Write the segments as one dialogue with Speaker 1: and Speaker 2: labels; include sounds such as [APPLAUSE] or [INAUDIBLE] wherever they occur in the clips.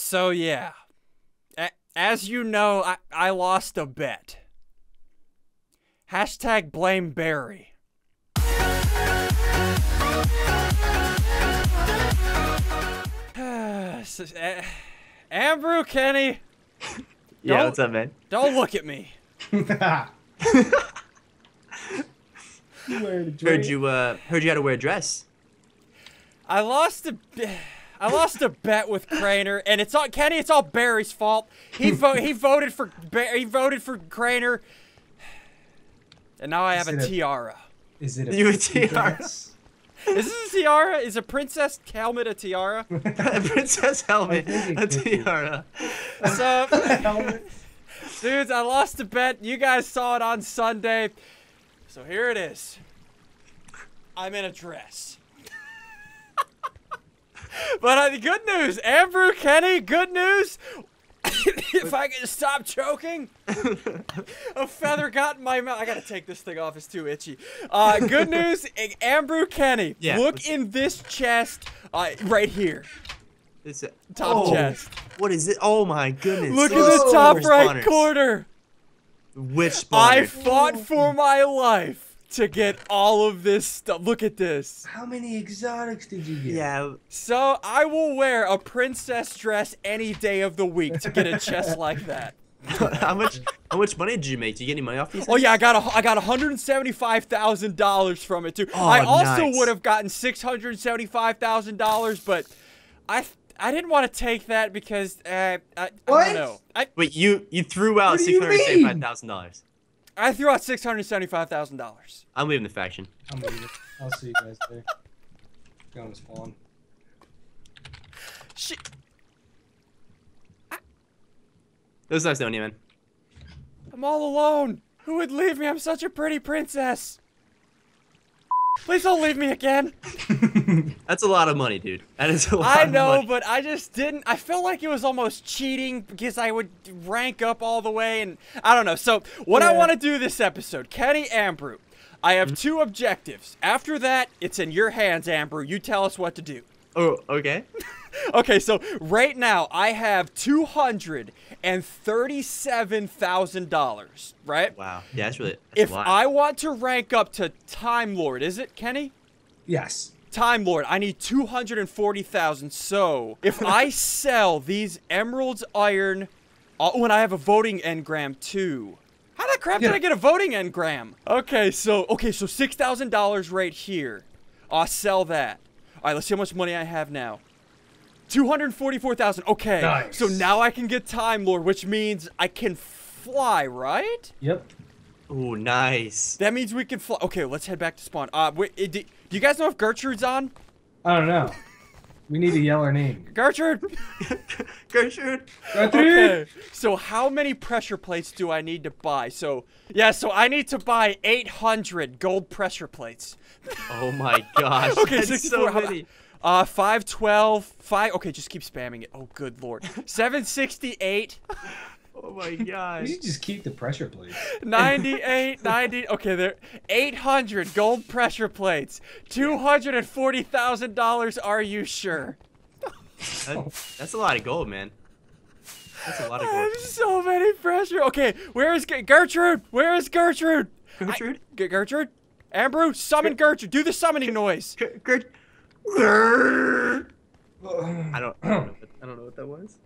Speaker 1: So yeah, A- as you know, I, I lost a bet. Hashtag blame Barry. [SIGHS] S- uh, Ambrew Kenny, [LAUGHS]
Speaker 2: Yeah,
Speaker 1: Don't-
Speaker 2: what's up, man?
Speaker 1: don't look at me. [LAUGHS]
Speaker 3: You
Speaker 2: Heard you uh heard you had to wear a dress.
Speaker 1: I lost a, I lost a bet with Crainer, and it's all Kenny. It's all Barry's fault. He [LAUGHS] vo- he voted for Ba- he voted for Crainer, and now I have a
Speaker 3: Is it a-
Speaker 1: tiara.
Speaker 3: Is it a
Speaker 2: You a tiara?
Speaker 1: Is this a tiara? Is a princess helmet a tiara? [LAUGHS]
Speaker 2: a princess helmet, a
Speaker 3: it could be.
Speaker 2: tiara.
Speaker 1: So, [LAUGHS]
Speaker 3: Helmet?
Speaker 1: dudes, I lost a bet. You guys saw it on Sunday, so here it is. I'm in a dress. But uh, the good news, Ambrew Kenny, good news. [COUGHS] if I can stop choking, a feather got in my mouth. I gotta take this thing off; it's too itchy. Uh, good news, [LAUGHS] Ambrew Kenny.
Speaker 2: Yeah,
Speaker 1: look
Speaker 2: what's-
Speaker 1: in this chest, uh, right here,
Speaker 2: It's a,
Speaker 1: top
Speaker 2: oh,
Speaker 1: chest.
Speaker 2: What is it? Oh my goodness.
Speaker 1: Look at
Speaker 2: Those
Speaker 1: the top right corner.
Speaker 2: Which
Speaker 1: I fought for my life to get all of this stuff. Look at this.
Speaker 3: How many exotics did you get?
Speaker 2: yeah.
Speaker 1: So I will wear a princess dress any day of the week to get a chest like that. [LAUGHS]
Speaker 2: how much how much money did you make? Did you get any money off these?
Speaker 1: Oh yeah, I got a, I got 175 thousand dollars from it too.
Speaker 2: Oh,
Speaker 1: I also
Speaker 2: nice.
Speaker 1: would have gotten 675 thousand dollars, but I I didn't want to take that because uh, I, I don't know. I
Speaker 2: Wait, you you threw out
Speaker 3: What do
Speaker 2: six
Speaker 3: you
Speaker 2: hundred seventy-five thousand dollars.
Speaker 1: I threw out 675 thousand dollars.
Speaker 2: I'm leaving the faction.
Speaker 3: I'm leaving. I'll see you guys there. Going to spawn.
Speaker 1: Shit.
Speaker 2: It was nice knowing you, man.
Speaker 1: I'm all alone. Who would leave me? I'm such a pretty princess. Please don't leave me again. [LAUGHS]
Speaker 2: That's a lot of money, dude. That is a lot.
Speaker 1: I know, but I just didn't. I felt like it was almost cheating because I would rank up all the way, and I don't know. So, what I want to do this episode, Kenny Ambrew, I have mm-hmm. two objectives. After that, it's in your hands, Ambrew. You tell us what to do.
Speaker 2: Oh, okay. [LAUGHS]
Speaker 1: Okay, so right now I have two hundred and thirty-seven thousand dollars. Right?
Speaker 2: Wow. Yeah, that's really. That's
Speaker 1: If
Speaker 2: a lot.
Speaker 1: I want to rank up to Time Lord, is it Kenny?
Speaker 3: Yes.
Speaker 1: Time Lord, I need 240,000. So, if [LAUGHS] I sell these emeralds, iron, uh, oh, and I have a voting engram too. How the crap did I get a voting engram? Okay, so okay, so six thousand dollars right here. I'll sell that. All right, let's see how much money I have now. Two hundred forty-four thousand. Okay,
Speaker 3: Nice.
Speaker 1: so now I can get Time Lord, which means I can fly, right?
Speaker 3: Yep.
Speaker 2: Ooh, nice.
Speaker 1: That means we can fly. Okay, let's head back to spawn. Uh, wait, eh, do, do you guys know if Gertrude's on?
Speaker 3: I don't know. We need to yell her name. [LAUGHS]
Speaker 1: Gertrude.
Speaker 2: Gertrude.
Speaker 1: Okay. So how many pressure plates do I need to buy? So yeah, so I need to buy 800 gold pressure plates.
Speaker 2: Oh my gosh. [LAUGHS]
Speaker 1: Okay,
Speaker 2: that's
Speaker 1: 64.
Speaker 2: so
Speaker 1: how
Speaker 2: many.
Speaker 1: uh, 512, 5. Okay, just keep spamming it. Oh, good lord. [LAUGHS] 768,
Speaker 2: Oh my
Speaker 3: We
Speaker 2: gosh.
Speaker 3: should just keep the pressure plate. [LAUGHS]
Speaker 1: 98, 90. Okay, there. 800 gold pressure plates. $240,000. Are you sure? [LAUGHS]
Speaker 2: That- that's a lot of gold, man. That's a lot of gold.
Speaker 1: have [LAUGHS] so many pressure. Okay, where is G- Gertrude? Where is Gertrude?
Speaker 2: Gertrude.
Speaker 1: G- Gertrude? Ambrew, summon Gertrude. Do the summoning noise.
Speaker 2: Ger- Gert. [SIGHS] I don't. I don't, know what, I don't know what that was.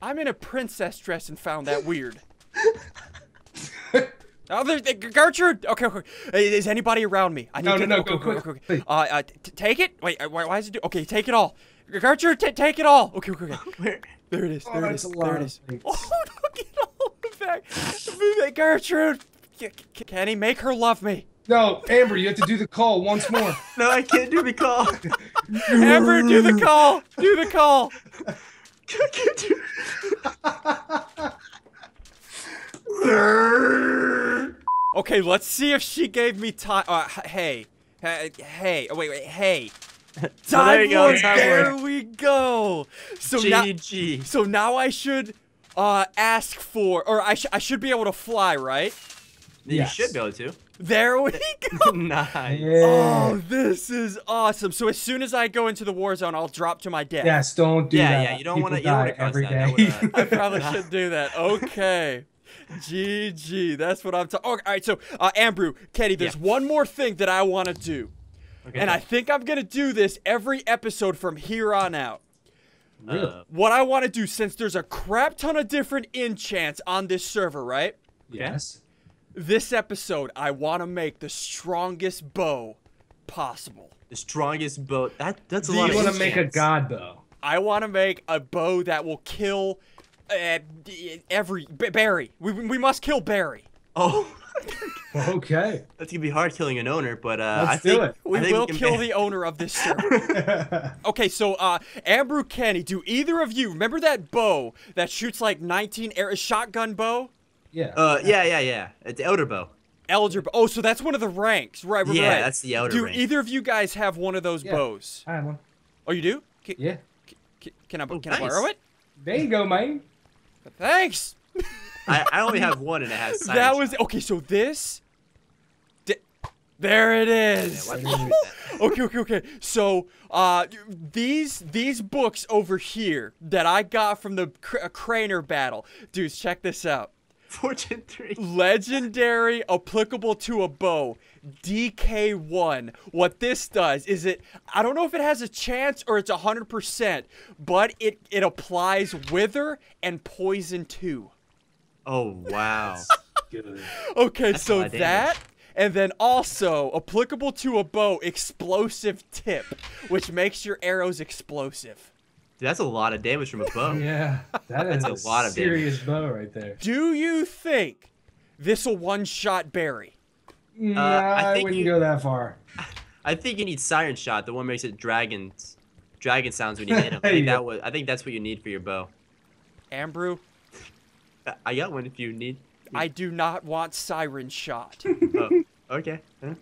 Speaker 1: I'm in a princess dress and found that weird. [LAUGHS] Oh, there's uh, Gertrude. Okay, okay. Is anybody around me? I
Speaker 3: No,
Speaker 1: to
Speaker 3: no,
Speaker 1: get-
Speaker 3: no,
Speaker 1: okay,
Speaker 3: go
Speaker 1: okay,
Speaker 3: quick,
Speaker 1: okay, okay. Uh, uh, t- take it. Wait, uh, why, why is it do? Okay, take it all. Gertrude, t- take it all. Okay, okay, okay. [LAUGHS] There it is.
Speaker 3: Oh,
Speaker 1: There it
Speaker 3: that's
Speaker 1: is.
Speaker 3: a
Speaker 1: There
Speaker 3: lot
Speaker 1: it
Speaker 3: of
Speaker 1: is.
Speaker 3: things. [LAUGHS]
Speaker 1: Oh, look at all of that. Gertrude. C- C- Kenny, make her love me.
Speaker 3: No, Amber, you have to do the call once more.
Speaker 2: No, I can't do the call.
Speaker 1: Amber, do the call. Do the call.
Speaker 2: I can't do.
Speaker 1: Okay, let's see if she gave me time. Uh, hey, hey, hey. Oh, wait, wait, hey. [LAUGHS]
Speaker 2: You go,
Speaker 1: Lord,
Speaker 2: Time
Speaker 1: there we go. So now, so now I should uh ask for, or I, sh- I should be able to fly, right?
Speaker 2: You should
Speaker 3: Yes.
Speaker 2: be able to.
Speaker 1: There we [LAUGHS] go.
Speaker 2: nice.
Speaker 3: Yeah.
Speaker 1: Oh, this is awesome. So as soon as I go into the war zone, I'll drop to my death.
Speaker 3: Yes, don't do
Speaker 2: Yeah,
Speaker 3: that.
Speaker 2: yeah, you don't wanna- you don't wanna
Speaker 3: die
Speaker 2: cause
Speaker 3: every
Speaker 2: that. That
Speaker 3: day.
Speaker 2: would, [LAUGHS]
Speaker 1: I probably should do [LAUGHS] that. Okay. GG. That's what I'm talking. all right. So, uh, Ambrew, Kenny, there's
Speaker 2: Yeah.
Speaker 1: one more thing that I want to do,
Speaker 2: Okay.
Speaker 1: and I think I'm gonna do this every episode from here on out.
Speaker 3: Really?
Speaker 2: Uh,
Speaker 1: What I want to do, since there's a crap ton of different enchants on this server, right?
Speaker 3: yes.
Speaker 1: This episode, I want to make the strongest bow possible.
Speaker 2: the strongest bow. That that's a
Speaker 3: Do
Speaker 2: lot
Speaker 3: you want to make a god bow?
Speaker 1: I want to make a bow that will kill uh, every B- Barry. We, we must kill Barry.
Speaker 2: Oh, [LAUGHS]
Speaker 3: Okay.
Speaker 2: that's gonna be hard killing an owner, but uh,
Speaker 3: Let's
Speaker 2: I
Speaker 3: do
Speaker 2: think
Speaker 3: it.
Speaker 1: We
Speaker 2: I think
Speaker 1: will
Speaker 2: can
Speaker 1: kill [LAUGHS] the owner of this server. [LAUGHS] okay, so uh, Ambrew Kenny, do either of you remember that bow that shoots like 19 air shotgun bow?
Speaker 3: Yeah.
Speaker 2: Uh, yeah, yeah, yeah. It's elder bow.
Speaker 1: Elder. bow. Oh, so that's one of the ranks, right? right
Speaker 2: Yeah,
Speaker 1: right.
Speaker 2: that's the elder
Speaker 1: Do
Speaker 2: rank.
Speaker 1: either of you guys have one of those
Speaker 3: Yeah.
Speaker 1: bows?
Speaker 3: I have one.
Speaker 1: Oh, you do? Can,
Speaker 3: Yeah.
Speaker 1: can, can I
Speaker 2: Oh,
Speaker 1: can I borrow it?
Speaker 3: There you go, man.
Speaker 1: Thanks.
Speaker 2: I, I only have one, and it has. [LAUGHS]
Speaker 1: that
Speaker 2: silence.
Speaker 1: was okay. So this. There it is.
Speaker 2: Yeah,
Speaker 1: is.
Speaker 2: why did you do that? [LAUGHS]
Speaker 1: okay, okay, okay. So, uh, these these books over here that I got from the Cr- Crainer battle, dudes, check this out. [LAUGHS]
Speaker 2: Fortune three.
Speaker 1: Legendary, applicable to a bow, DK1. What this does is it. I don't know if it has a chance or it's hundred percent, but it it applies wither and poison too.
Speaker 2: Oh wow. [LAUGHS]
Speaker 3: Good.
Speaker 1: Okay,
Speaker 2: That's
Speaker 1: so
Speaker 2: lot damage.
Speaker 1: that, and then also applicable to a bow, explosive tip, which makes your arrows explosive.
Speaker 2: Dude, that's a lot of damage from a bow. [LAUGHS]
Speaker 3: Yeah. That is
Speaker 2: That's a lot of damage.
Speaker 3: serious bow right there.
Speaker 1: Do you think this will one-shot Barry?
Speaker 3: Nah, uh,
Speaker 2: I
Speaker 3: I,
Speaker 2: think
Speaker 3: wouldn't
Speaker 2: you-
Speaker 3: go that far.
Speaker 2: I think you need siren shot. The one makes it dragons, dragon sounds when you hit him. [LAUGHS] I think
Speaker 3: Yeah.
Speaker 2: that was. I think that's what you need for your bow.
Speaker 1: Ambrew,
Speaker 2: I- uh, I got one if you need.
Speaker 1: I do not want siren shot. [LAUGHS]
Speaker 2: Oh, okay. Huh?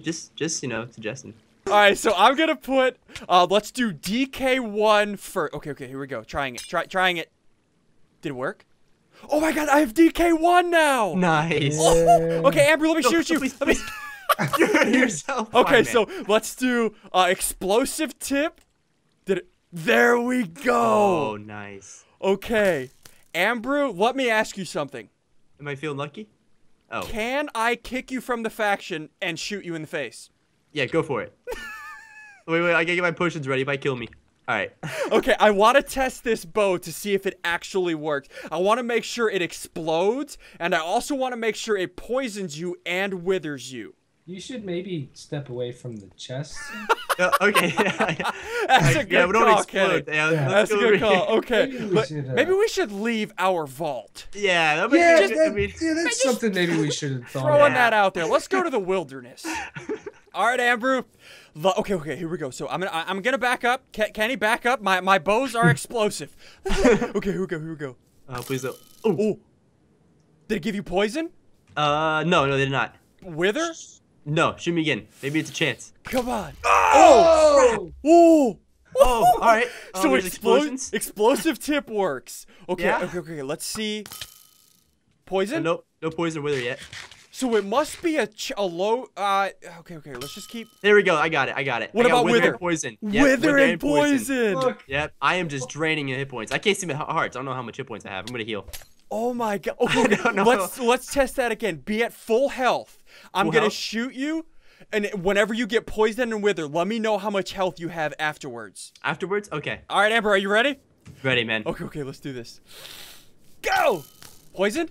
Speaker 2: Just, just you know, suggesting.
Speaker 1: All right, so I'm gonna put. Uh, let's do DK1 first. Okay, okay, here we go. Trying it. Try, trying it. Did it work? Oh my God, I have DK1 now.
Speaker 2: Nice.
Speaker 3: Yeah. [LAUGHS]
Speaker 1: Okay, Amber, let me
Speaker 2: No,
Speaker 1: shoot you.
Speaker 2: please,
Speaker 1: Let me-. [LAUGHS]
Speaker 2: You're yourself. [LAUGHS]
Speaker 1: Okay, so let's do uh, explosive tip. Did it? There we go.
Speaker 2: Oh, nice.
Speaker 1: Okay, Ambrew, let me ask you something.
Speaker 2: Am I feeling lucky? Oh,
Speaker 1: Can I kick you from the faction and shoot you in the face?
Speaker 2: Yeah, go for it. [LAUGHS] wait, wait, I gotta get my potions ready. If I kill me. All right.
Speaker 1: Okay, I want to test this bow to see if it actually works. I want to make sure it explodes, and I also want to make sure it poisons you and withers you.
Speaker 3: You should maybe step away from the chest.
Speaker 2: Uh, [LAUGHS] okay. yeah, [LAUGHS]
Speaker 1: That's a good
Speaker 2: yeah, we don't
Speaker 1: call,
Speaker 2: explode. Yeah,
Speaker 3: Yeah.
Speaker 1: That's a good call.
Speaker 2: here.
Speaker 1: Okay,
Speaker 3: Maybe we should, uh,
Speaker 1: maybe we should leave our vault.
Speaker 2: Yeah, that might
Speaker 3: yeah,
Speaker 2: be,
Speaker 3: that,
Speaker 2: I mean,
Speaker 3: yeah, that's something maybe we should have thought
Speaker 1: Throwing
Speaker 3: of.
Speaker 1: that out there. Let's go to the wilderness. All right, Ambrew. Lo- Okay, okay, here we go. So I'm gonna I- I'm gonna back up. Ke- Kenny, back up. My my bows are [LAUGHS] explosive. [LAUGHS] okay, here we go. Here we go.
Speaker 2: oh, please don't. Oh,
Speaker 1: Oh, did it give you poison?
Speaker 2: uh, no, no, they did not.
Speaker 1: Wither?
Speaker 2: No, shoot me again. Maybe it's a chance.
Speaker 1: Come on.
Speaker 3: Oh!
Speaker 1: Oh.
Speaker 2: Oh, all right. [LAUGHS] Oh,
Speaker 1: So
Speaker 2: there's
Speaker 1: explosions. Explosive tip works. Okay,
Speaker 2: Yeah.
Speaker 1: okay, okay. Let's see.
Speaker 2: Uh,
Speaker 1: Poison.
Speaker 2: no, no poison wither yet.
Speaker 1: So it must be a ch- a low. Uh. Okay, okay. Let's just keep.
Speaker 2: There we go. I got it. I got it.
Speaker 1: What
Speaker 2: I
Speaker 1: about
Speaker 2: wither?
Speaker 1: wither?
Speaker 2: And poison. Yep,
Speaker 1: Wither and poison.
Speaker 3: Look,
Speaker 2: Yep. I am just draining your hit points. I can't see my hearts. I don't know how much hit points I have. I'm gonna heal.
Speaker 1: Oh my god. Okay, [LAUGHS] okay.
Speaker 2: don't
Speaker 1: let's let's test that again. Be at full health. I'm
Speaker 2: Full
Speaker 1: gonna
Speaker 2: health?
Speaker 1: shoot you, and whenever you get poisoned and wither, let me know how much health you have afterwards.
Speaker 2: Afterwards. Okay.
Speaker 1: All right, Amber, are you ready?
Speaker 2: Ready, man.
Speaker 1: Okay, okay. Let's do this. Go. Poisoned?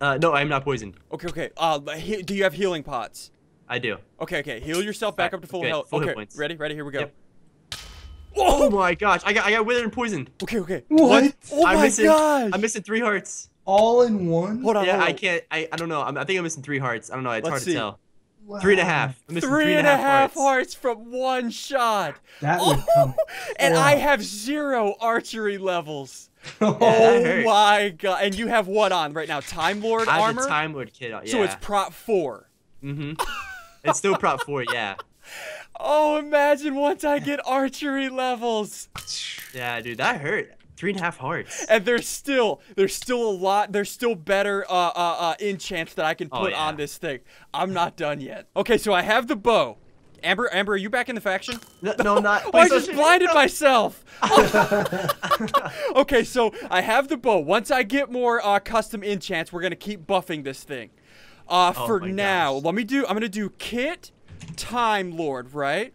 Speaker 2: Uh, no, I'm not poisoned.
Speaker 1: Okay, okay. Uh, do you have healing pots?
Speaker 2: I do.
Speaker 1: Okay, okay. Heal yourself back
Speaker 2: Alright,
Speaker 1: up to full
Speaker 2: good.
Speaker 1: health.
Speaker 2: Full hit
Speaker 1: okay,
Speaker 2: points.
Speaker 1: ready? Ready? Here we go.
Speaker 2: Yep.
Speaker 1: Oh,
Speaker 2: Oh my gosh! I got I got withered and poisoned.
Speaker 1: Okay, okay.
Speaker 3: What?
Speaker 1: Oh
Speaker 2: I'm
Speaker 1: my
Speaker 2: missing,
Speaker 1: gosh.
Speaker 2: I'm missing three hearts.
Speaker 3: all in one?
Speaker 1: Hold on.
Speaker 2: Yeah,
Speaker 1: hold
Speaker 2: I can't. I, I don't know. I'm, I think I'm missing three hearts. I don't know. It's
Speaker 1: Let's
Speaker 2: hard
Speaker 1: see.
Speaker 2: to tell.
Speaker 3: Wow.
Speaker 2: Three and a half. I'm missing
Speaker 1: Three and a half
Speaker 2: hearts.
Speaker 1: hearts from one shot.
Speaker 3: That would come. [LAUGHS]
Speaker 1: and
Speaker 3: Wow.
Speaker 1: I have zero archery levels. [LAUGHS] [LAUGHS]
Speaker 3: Oh,
Speaker 1: Oh my god! And you have what on right now? Time Lord
Speaker 2: I have
Speaker 1: armor.
Speaker 2: Time Lord kit on. Yeah.
Speaker 1: So it's prot four.
Speaker 2: Mm-hmm. it's still prot four. Yeah. [LAUGHS]
Speaker 1: Oh, imagine once I get archery levels.
Speaker 2: Yeah, dude, that hurt. Three and a half hearts.
Speaker 1: and there's still there's still a lot there's still better uh uh, uh enchants that I can
Speaker 2: Oh,
Speaker 1: put
Speaker 2: yeah.
Speaker 1: on this thing. I'm not done yet. Okay, so I have the bow. Amber, Amber, are you back in the faction?
Speaker 2: No, no, I'm not.
Speaker 1: Oh, [LAUGHS] I just blinded
Speaker 2: No. [LAUGHS]
Speaker 1: myself. [LAUGHS] okay, so I have the bow. Once I get more uh, custom enchants, we're gonna keep buffing this thing. Uh,
Speaker 2: Oh
Speaker 1: for now,
Speaker 2: gosh.
Speaker 1: let me do. I'm gonna do kit, time lord, right?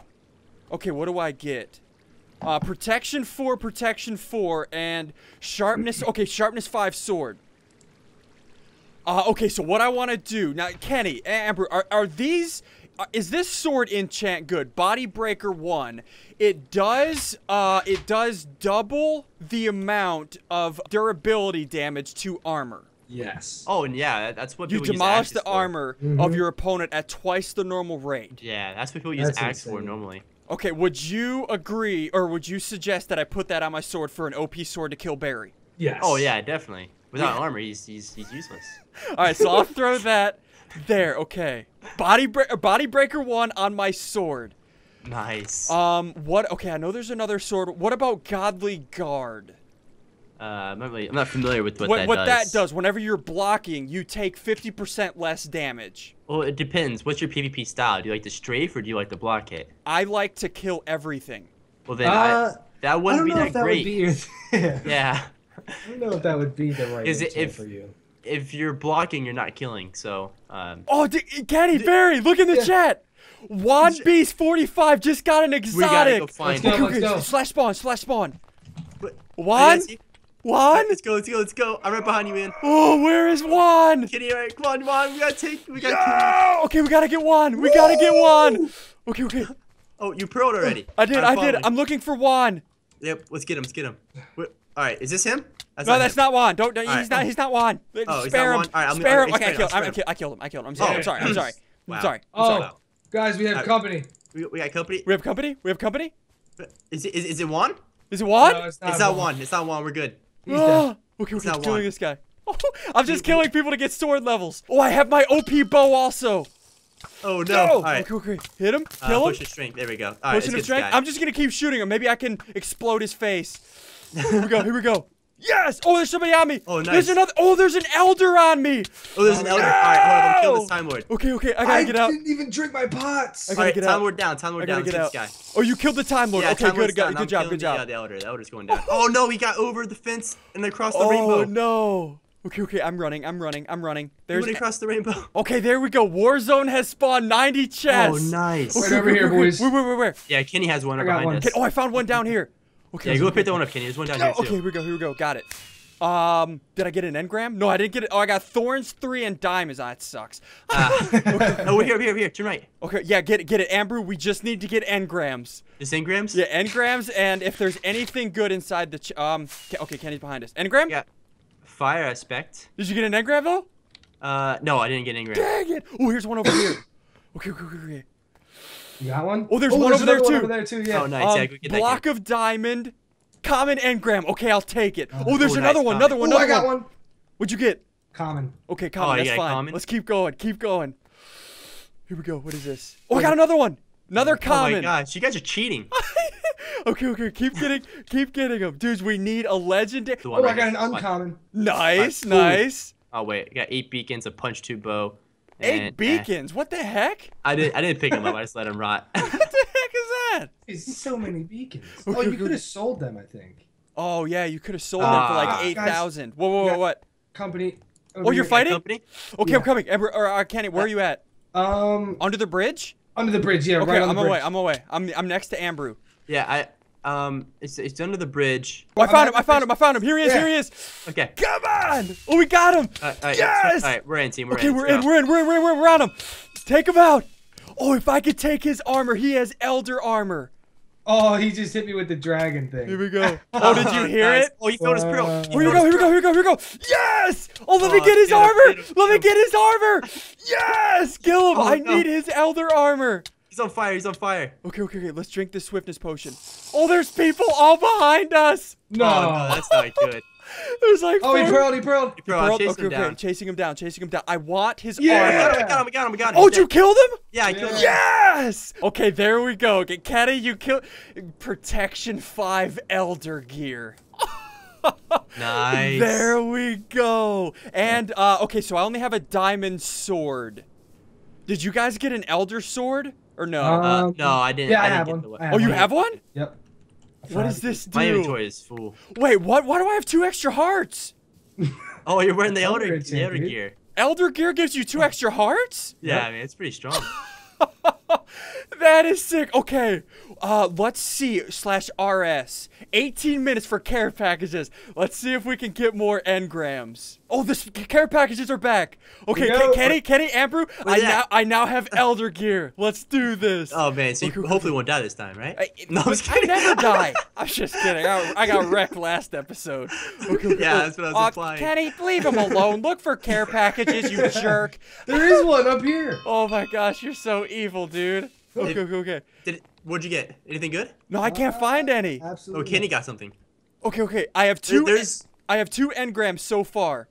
Speaker 1: Okay, what do I get? Uh, protection four, protection four, and sharpness. [CLEARS THROAT] Okay, sharpness five sword. Uh, okay, so what I want to do now, Kenny, Amber, are, are these? Uh, is this sword enchant good? Body breaker one. It does. Uh, it does double the amount of durability damage to armor.
Speaker 3: Yes.
Speaker 2: Oh, and yeah, that's what
Speaker 1: You
Speaker 2: people use
Speaker 1: demolish
Speaker 2: axes
Speaker 1: the
Speaker 2: for.
Speaker 1: armor of
Speaker 3: Mhm.
Speaker 1: your opponent at twice the normal rate.
Speaker 2: Yeah, that's what people use
Speaker 3: That's
Speaker 2: axe for normally.
Speaker 1: Okay, would you agree, or would you suggest that I put that on my sword for an OP sword to kill Barry?
Speaker 3: Yes.
Speaker 2: Oh yeah, definitely. Without
Speaker 1: Yeah.
Speaker 2: armor, he's he's he's useless. [LAUGHS]
Speaker 1: All right, so I'll throw that there. Okay, body bre- body breaker one on my sword.
Speaker 2: Nice.
Speaker 1: Um, what? Okay, I know there's another sword. What about godly guard?
Speaker 2: Uh, I'm not really, I'm not familiar with what,
Speaker 1: what
Speaker 2: that
Speaker 1: what
Speaker 2: does.
Speaker 1: that does? Whenever you're blocking, you take 50% less damage.
Speaker 2: Well, it depends. What's your PvP style? Do you like the strafe or do you like to block hit?
Speaker 1: I like to kill everything.
Speaker 2: Well, then
Speaker 3: Uh,
Speaker 2: I, that wouldn't
Speaker 3: don't
Speaker 2: be
Speaker 3: know
Speaker 2: that
Speaker 3: if that
Speaker 2: great.
Speaker 3: would be your. [LAUGHS] I
Speaker 2: Yeah.
Speaker 3: don't know if that would be the right
Speaker 2: Is it
Speaker 3: enchant
Speaker 2: if-
Speaker 3: for you.
Speaker 2: If you're blocking, you're not killing. So, um,
Speaker 1: Oh, D- Kenny, Barry, look in the
Speaker 3: Yeah.
Speaker 1: chat. Juan Beast 45 just got an exotic.
Speaker 2: we
Speaker 1: exotic.
Speaker 2: gotta go find.
Speaker 3: go,
Speaker 1: okay,
Speaker 3: let's go.
Speaker 1: slash spawn, slash spawn.
Speaker 2: What-
Speaker 1: Juan?
Speaker 2: Yes, you-
Speaker 1: Juan?
Speaker 2: Let's go. Let's go. Let's go. I'm right behind you, man.
Speaker 1: Oh, where is Juan?
Speaker 2: Kitty, all right, come on, come. We gotta take. We gotta kill.
Speaker 1: No! Okay, we gotta get Juan. We gotta get Juan. Okay, okay.
Speaker 2: Oh, you proed already.
Speaker 1: I did,
Speaker 2: I'm
Speaker 1: I did. I'm looking for Juan.
Speaker 2: Yep. Let's get him. Let's get him. Wait, all right. Is this him? That's
Speaker 1: No, that's
Speaker 2: him.
Speaker 1: not Juan. Don't. don't he's
Speaker 2: right.
Speaker 1: not. He's not Juan.
Speaker 2: Oh,
Speaker 1: spare him.
Speaker 2: Juan? All right, I'm-
Speaker 1: spare
Speaker 2: I'm
Speaker 1: him. Okay, I killed.
Speaker 2: I'm
Speaker 1: I'm, I killed. I killed him. I killed him. I'm [LAUGHS] sorry.
Speaker 2: Oh.
Speaker 1: I'm sorry. I'm sorry.
Speaker 2: Wow.
Speaker 1: I'm sorry.
Speaker 3: Oh,
Speaker 1: sorry.
Speaker 3: guys, we have
Speaker 2: Uh,
Speaker 3: company.
Speaker 2: We, we got company.
Speaker 1: We have company. We have company.
Speaker 2: Is it is, is it Juan?
Speaker 1: Is it Juan?
Speaker 3: No, it's not.
Speaker 2: It's not
Speaker 3: Juan.
Speaker 2: Juan. It's not Juan. We're good.
Speaker 3: He's dead.
Speaker 1: Ah, okay,
Speaker 2: It's
Speaker 1: okay,
Speaker 2: not
Speaker 1: killing this guy. [LAUGHS] I'm just killing people to get sword levels. Oh, I have my OP bow also.
Speaker 2: Oh no.
Speaker 1: Go.
Speaker 2: All right.
Speaker 1: Okay, okay. Hit him.
Speaker 2: Uh,
Speaker 1: Kill him.
Speaker 2: push his strength. There we go. All right.
Speaker 1: Pushing his
Speaker 2: let's get this
Speaker 1: strength. I'm just gonna keep shooting him. Maybe I can explode his face. Here we go. Here we go. Yes. Oh, there's somebody on me.
Speaker 2: Oh, nice.
Speaker 1: There's another. Oh, there's an elder on me.
Speaker 2: Oh, there's an elder. All right, hold on. I'm kill this time lord.
Speaker 1: Okay, okay. I gotta
Speaker 3: I
Speaker 1: get out.
Speaker 3: I didn't even drink my pots.
Speaker 1: I gotta
Speaker 2: right,
Speaker 1: get
Speaker 2: time lord down. Time lord
Speaker 1: I
Speaker 2: down.
Speaker 1: gotta
Speaker 2: Let's
Speaker 1: get
Speaker 2: get
Speaker 1: out.
Speaker 2: this guy.
Speaker 1: Oh, you killed the time lord.
Speaker 2: Yeah,
Speaker 1: okay,
Speaker 2: time
Speaker 1: good,
Speaker 2: lord's
Speaker 1: good,
Speaker 2: down.
Speaker 1: good job,
Speaker 2: killing
Speaker 1: good
Speaker 2: the, uh, the elder. The elder's going down. Oh no, he got over the fence and across the
Speaker 1: Oh
Speaker 2: rainbow.
Speaker 1: no. Okay, okay. I'm running. I'm running. I'm running. There's.
Speaker 2: went across the rainbow. [LAUGHS]
Speaker 1: Okay, there we go. Warzone has spawned 90 chests.
Speaker 2: Oh, nice.
Speaker 3: Right over here, boys.
Speaker 1: Where, where, where, where?
Speaker 2: Yeah, Kenny has one right behind
Speaker 3: one.
Speaker 2: us.
Speaker 1: Okay, oh, I found one down here. Okay,
Speaker 2: Yeah, go
Speaker 1: okay,
Speaker 2: pick that one up, Kenny. There's one down
Speaker 1: No,
Speaker 2: here too.
Speaker 1: okay, here we go, here we go. Got it. Um, did I get an engram? No, I didn't get it. Oh, I got thorns three and diamonds. Ah, it sucks.
Speaker 2: Ah. [LAUGHS] oh, we're here, we're here, we're here. Turn right.
Speaker 1: Okay, yeah, get it, get it, Amber. We just need to get engrams.
Speaker 2: This engrams?
Speaker 1: Yeah, engrams, and if there's anything good inside the ch um, okay, Kenny's behind us. Engram?
Speaker 2: Yeah. Fire aspect.
Speaker 1: Did you get an engram though?
Speaker 2: Uh, no, I didn't get an engram.
Speaker 1: Dang it! Oh, here's one over here. [COUGHS] Okay, okay, okay, okay.
Speaker 3: You got one?
Speaker 1: Oh, there's one over there,
Speaker 3: another one
Speaker 1: too.
Speaker 3: over there too. Yeah.
Speaker 2: Oh, nice.
Speaker 1: Um,
Speaker 2: yeah, go get
Speaker 1: block
Speaker 2: Kenny.
Speaker 1: of diamond, common engram. Okay, I'll take it. Oh, there's
Speaker 2: Oh,
Speaker 1: another
Speaker 2: nice,
Speaker 1: one,
Speaker 2: common.
Speaker 1: another one,
Speaker 3: Oh,
Speaker 1: another
Speaker 3: I got
Speaker 1: one.
Speaker 3: one.
Speaker 1: What'd you get?
Speaker 3: Common.
Speaker 1: Okay, common.
Speaker 2: Oh, you
Speaker 1: that's fine.
Speaker 2: common?
Speaker 1: Let's keep going. Keep going. Here we go. What is this? Oh, I got another one. Another common.
Speaker 2: Oh my
Speaker 1: common.
Speaker 2: gosh, you guys are cheating. [LAUGHS]
Speaker 1: okay, okay. Keep getting, keep getting them, dudes. We need a legendary.
Speaker 2: The one
Speaker 3: Oh, I
Speaker 2: right
Speaker 3: got an
Speaker 2: here. What?
Speaker 3: uncommon.
Speaker 1: Nice, nice.
Speaker 2: Oh wait, I got eight beacons, a punch two bow.
Speaker 1: Eight
Speaker 2: and, eh,
Speaker 1: beacons. What the heck?
Speaker 2: I didn't. I didn't pick them up. I just let them [LAUGHS] rot.
Speaker 1: What the heck is that?
Speaker 3: There's so many beacons. [LAUGHS] Oh, you could have sold them, I think.
Speaker 1: Oh yeah, you could have sold them for like
Speaker 2: Ah.
Speaker 1: eight
Speaker 3: Guys,
Speaker 1: thousand. Whoa, whoa, whoa, what?
Speaker 3: Company.
Speaker 1: Oh, you're
Speaker 3: here.
Speaker 1: fighting?
Speaker 2: Company?
Speaker 1: Okay,
Speaker 3: Yeah.
Speaker 1: I'm coming. Amber, or uh, Kenny, where are you at?
Speaker 3: Um,
Speaker 1: Under the bridge?
Speaker 3: under the bridge. Yeah,
Speaker 1: Okay,
Speaker 3: right on
Speaker 1: I'm
Speaker 3: the bridge.
Speaker 1: away. I'm away. I'm I'm next to Ambrew.
Speaker 2: Yeah, I. Um, it's it's under the bridge.
Speaker 1: Oh, I found him. I found him. I found him. Here he is.
Speaker 3: Yeah.
Speaker 1: Here he is.
Speaker 2: Okay.
Speaker 1: Come on. Oh, we got him.
Speaker 2: Uh, all right,
Speaker 1: yes.
Speaker 2: All right, we're in team. We're
Speaker 1: Okay,
Speaker 2: in.
Speaker 1: we're in. We're in. We're in. We're in. We're in. We're on him. Take him out. Oh, if I could take his armor, he has elder armor.
Speaker 3: Oh, he just hit me with the dragon thing.
Speaker 1: Here we go. [LAUGHS] Oh, did you hear
Speaker 2: Nice.
Speaker 1: it?
Speaker 2: Oh, you found his pearl.
Speaker 3: Uh,
Speaker 1: Here we go. Here we go. Here we go. Here we go. Yes. Oh, let me
Speaker 2: Oh,
Speaker 1: get his
Speaker 2: get him,
Speaker 1: armor.
Speaker 2: get him,
Speaker 1: Let me
Speaker 2: get
Speaker 1: get his armor. Yes. Kill him.
Speaker 2: Oh,
Speaker 1: I
Speaker 2: no.
Speaker 1: need his elder armor.
Speaker 2: He's on fire. He's on fire.
Speaker 1: Okay, okay, okay. Let's drink this swiftness potion. Oh, there's people all behind us.
Speaker 3: No.
Speaker 2: Oh, no, that's not good. [LAUGHS]
Speaker 1: There's like
Speaker 3: oh, he
Speaker 1: four-
Speaker 3: pearled. He pearled.
Speaker 2: Bro, I'm chasing
Speaker 1: okay,
Speaker 2: him
Speaker 1: okay,
Speaker 2: down.
Speaker 1: chasing him down, chasing him down. I want his
Speaker 3: Yeah.
Speaker 2: I
Speaker 1: armor.
Speaker 2: got him. I got him. I got him. I got him.
Speaker 1: Oh, did you
Speaker 2: dead.
Speaker 1: killed him?
Speaker 2: Yeah, I killed him.
Speaker 1: Yes. Okay, there we go. Okay, Kenny, you kill protection five elder gear. [LAUGHS]
Speaker 2: Nice.
Speaker 1: There we go. And uh, okay, so I only have a diamond sword. Did you guys get an elder sword or no?
Speaker 3: Uh,
Speaker 2: Uh, no, I didn't.
Speaker 3: Yeah, I
Speaker 2: didn't
Speaker 3: have
Speaker 2: get
Speaker 3: one.
Speaker 2: the
Speaker 3: I
Speaker 1: oh, you
Speaker 3: one.
Speaker 1: have one?
Speaker 3: Yep.
Speaker 1: What does this do?
Speaker 2: My
Speaker 1: do?
Speaker 2: inventory is full.
Speaker 1: Wait, what? Why do I have two extra hearts? [LAUGHS]
Speaker 2: Oh, you're wearing the
Speaker 3: Elder
Speaker 2: elder, the elder gear.
Speaker 1: Elder gear gives you two extra hearts?
Speaker 2: Yeah,
Speaker 3: Yep.
Speaker 2: I mean it's pretty strong. [LAUGHS]
Speaker 1: that is sick. Okay, uh, let's see. Slash RS. 18 minutes for care packages. Let's see if we can get more engrams. Oh, the care packages are back. Okay,
Speaker 3: Here we
Speaker 1: Ken-
Speaker 3: go.
Speaker 1: Kenny, Kenny, Ambrew, I
Speaker 2: Where's
Speaker 1: now? I now have elder gear. Let's do this.
Speaker 2: Oh man, so you
Speaker 1: Okay, okay,
Speaker 2: hopefully won't die this time, right?
Speaker 1: I, [LAUGHS]
Speaker 2: no, I'm just
Speaker 1: I never [LAUGHS] die. I'm just kidding. I, I got wrecked last episode. Okay, okay.
Speaker 2: Yeah, that's what I was
Speaker 1: Uh,
Speaker 2: implying.
Speaker 1: Kenny, leave him alone. Look for care packages, you [LAUGHS] jerk.
Speaker 3: There is one up here.
Speaker 1: Oh my gosh, you're so evil, dude. Okay, okay, okay.
Speaker 2: Did it, what'd you get? Anything good?
Speaker 1: No, I can't find any.
Speaker 3: Absolutely.
Speaker 2: Oh, Kenny got something.
Speaker 1: Okay, okay. I have
Speaker 2: There-
Speaker 1: two.
Speaker 2: there's
Speaker 1: I have two engrams so far.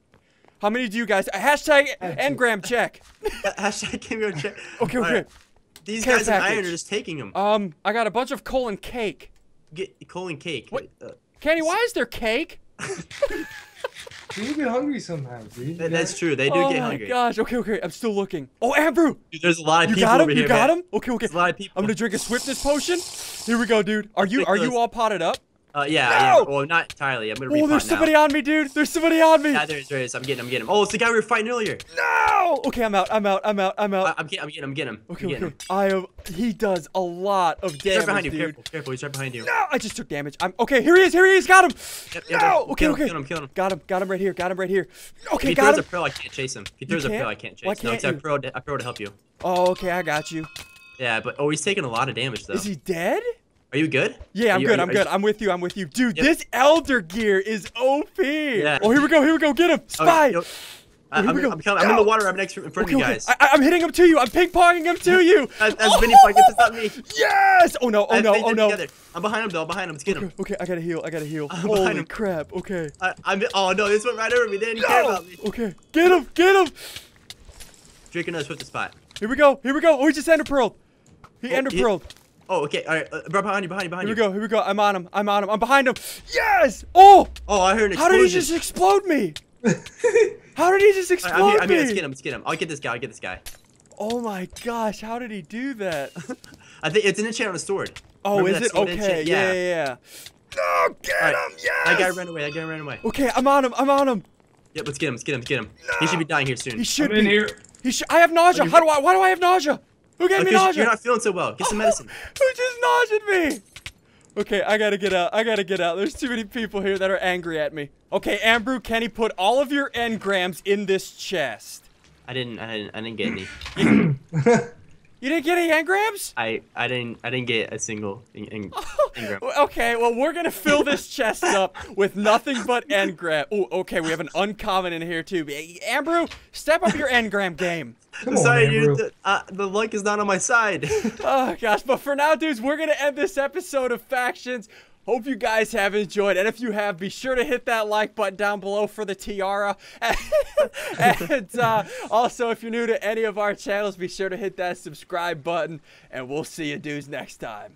Speaker 1: How many do you guys? Hashtag
Speaker 3: I have
Speaker 1: engram check. [LAUGHS]
Speaker 2: hashtag give me check. [LAUGHS]
Speaker 1: Okay, okay.
Speaker 2: Alright, These
Speaker 1: Care
Speaker 2: guys in iron are just taking them.
Speaker 1: Um, I got a bunch of coal and cake.
Speaker 2: Get coal and cake.
Speaker 1: What?
Speaker 2: Uh,
Speaker 1: Kenny, why is there cake? [LAUGHS]
Speaker 3: You get hungry sometimes, dude.
Speaker 2: that- that's true. They do
Speaker 1: oh
Speaker 2: get hungry.
Speaker 1: Oh my gosh. Okay, okay. I'm still looking. Oh, Ambrew,
Speaker 2: Dude, there's a lot of
Speaker 1: you
Speaker 2: people
Speaker 1: got him.
Speaker 2: over
Speaker 1: You
Speaker 2: here.
Speaker 1: got
Speaker 2: man.
Speaker 1: him. Okay, okay.
Speaker 2: There's a lot of people.
Speaker 1: I'm gonna drink a swiftness potion. Here we go, dude. Are you are you all potted up?
Speaker 2: Uh, yeah, I
Speaker 1: No!
Speaker 2: am. Well, not entirely. I'm gonna
Speaker 1: Oh, there's
Speaker 2: now.
Speaker 1: somebody on me, dude. There's somebody on me.
Speaker 2: Yeah, there is, there is. I'm getting him, I'm getting him. Oh, it's the guy we were fighting earlier.
Speaker 1: No. Okay, I'm out. I'm out. I'm out. I'm out.
Speaker 2: I, I'm getting, I'm getting I'm getting him.
Speaker 1: okay,
Speaker 2: I'm getting
Speaker 1: okay.
Speaker 2: him.
Speaker 1: I am. He does a lot of damage.
Speaker 2: He's right behind you.
Speaker 1: dude.
Speaker 2: Careful, careful. He's right behind you.
Speaker 1: No, I just took damage. I'm okay. Here he is. Here he is. Got him.
Speaker 2: Yep, yep,
Speaker 1: no. Okay,
Speaker 2: Kill him,
Speaker 1: okay.
Speaker 2: kill him, kill him.
Speaker 1: Got him. Got him right here. Got him right here. Okay, If
Speaker 2: he
Speaker 1: got
Speaker 2: throws
Speaker 1: him.
Speaker 2: a pro, I can't chase him. If he throws a pro, I can't chase.
Speaker 1: Why
Speaker 2: no,
Speaker 1: can't
Speaker 2: it's I
Speaker 1: you?
Speaker 2: pro, I pro to help you.
Speaker 1: Oh, okay. I got you.
Speaker 2: Yeah, but oh, he's taking a lot of damage though.
Speaker 1: Is he dead?
Speaker 2: Are you good?
Speaker 1: Yeah, I'm
Speaker 2: you-
Speaker 1: good. I'm
Speaker 2: you-
Speaker 1: good. I'm with you. I'm with you, dude.
Speaker 2: Yep.
Speaker 1: This elder gear is OP.
Speaker 2: Yeah.
Speaker 1: Oh, here we go. Here we go. Get him.
Speaker 2: Oh,
Speaker 1: Spy.
Speaker 2: yo- I,
Speaker 1: here
Speaker 2: I'm,
Speaker 1: we go.
Speaker 2: I'm, coming, I'm in the water. I'm next in front
Speaker 1: Okay,
Speaker 2: of you
Speaker 1: okay.
Speaker 2: guys.
Speaker 1: I, I'm hitting him to you. I'm ping ponging him to you. [LAUGHS]
Speaker 2: As, as
Speaker 1: oh,
Speaker 2: Pockets, it's not me. [LAUGHS]
Speaker 1: Yes. Oh no. Oh no. Oh no.
Speaker 2: Together. I'm behind him though. I'm behind him. Let's get him.
Speaker 1: Okay, I gotta heal. I gotta heal. [LAUGHS]
Speaker 2: I'm behind
Speaker 1: Holy
Speaker 2: him.
Speaker 1: crap. Okay.
Speaker 2: I, I'm. Oh no, this went right over me. They didn't care about me.
Speaker 1: Okay. Get him. Get him.
Speaker 2: Drink another swift spot.
Speaker 1: Here we go. Here we go. Oh, he just ender pearled. He
Speaker 2: Oh,
Speaker 1: ender pearled.
Speaker 2: Oh, okay. All right. Uh, bro, behind you. Behind you. Behind
Speaker 1: Here we
Speaker 2: you.
Speaker 1: go. Here we go. I'm on him. I'm on him. I'm behind him. Yes. Oh.
Speaker 2: Oh, I heard an
Speaker 1: How did he just explode me? [LAUGHS] How did he just explode
Speaker 2: right, I'm here. I'm
Speaker 1: me?
Speaker 2: here. Let's get him. Let's get him. I'll get this guy. I'll get this guy.
Speaker 1: Oh my gosh, how did he do that? [LAUGHS]
Speaker 2: I think it's an enchant on a sword.
Speaker 1: Oh,
Speaker 2: Remember
Speaker 1: is it? Okay,
Speaker 2: enchant?
Speaker 1: yeah, yeah, yeah. No, get
Speaker 2: All right.
Speaker 1: him, yes!
Speaker 2: That guy ran away. That guy ran away.
Speaker 1: Okay, I'm on him, I'm on him.
Speaker 2: Yep. Let's get him. Let's get him. Let's get him. He should be dying here soon.
Speaker 1: He should
Speaker 3: I'm in
Speaker 1: be.
Speaker 3: here.
Speaker 1: He should. I have nausea. How do I? Why do I have nausea? Who gave me
Speaker 2: Because
Speaker 1: nausea?
Speaker 2: you're not feeling so well. Get some medicine. [LAUGHS]
Speaker 1: Who just nauseated me? Okay, I gotta get out. I gotta get out. There's too many people here that are angry at me. Okay, Ambrew, Kenny, put all of your engrams in this chest.
Speaker 2: I didn't. I didn't. I didn't get any. [CLEARS THROAT] [LAUGHS]
Speaker 1: You didn't get any engrams?
Speaker 2: I. I didn't. I didn't get a single en- en- engram.
Speaker 1: Okay, well, we're gonna fill this chest up with nothing but engram. Oh, okay, we have an uncommon in here too. Ambrew, step up your engram game.
Speaker 3: Come
Speaker 2: I'm
Speaker 3: on,
Speaker 2: sorry,
Speaker 3: Ambrew.
Speaker 2: dude. The, uh, the luck is not on my side. [LAUGHS]
Speaker 1: Oh gosh, but for now, dudes, we're gonna end this episode of Factions. Hope you guys have enjoyed, and if you have, be sure to hit that like button down below for the tiara. [LAUGHS] and uh, also, if you're new to any of our channels, be sure to hit that subscribe button, and we'll see you dudes next time.